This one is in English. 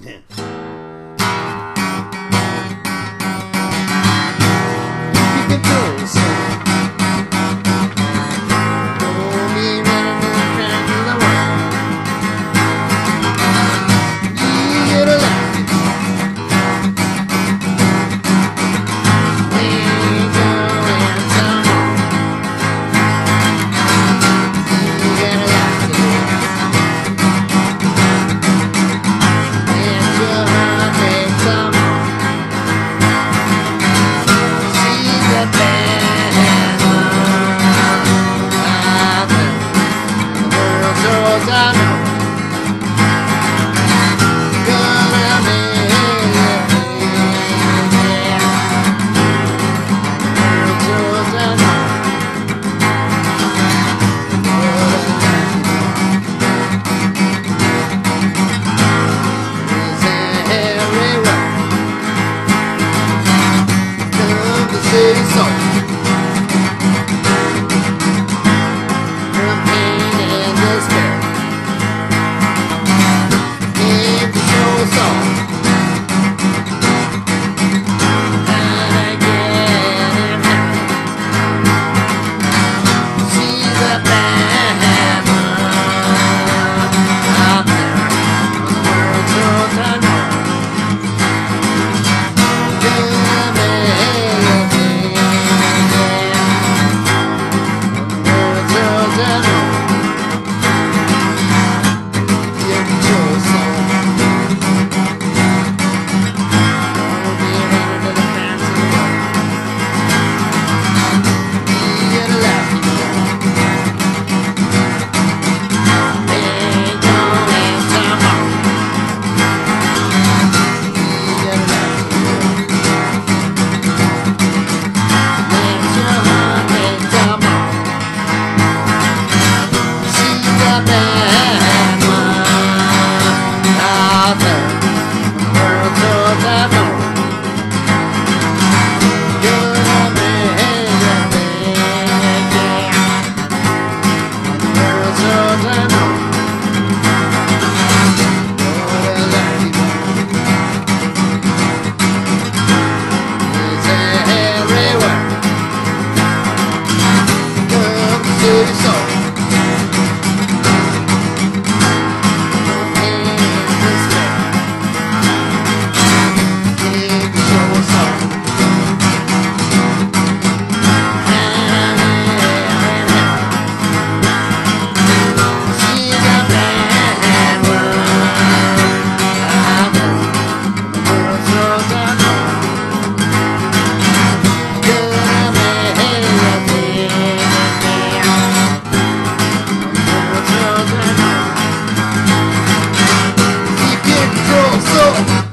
ね。days. So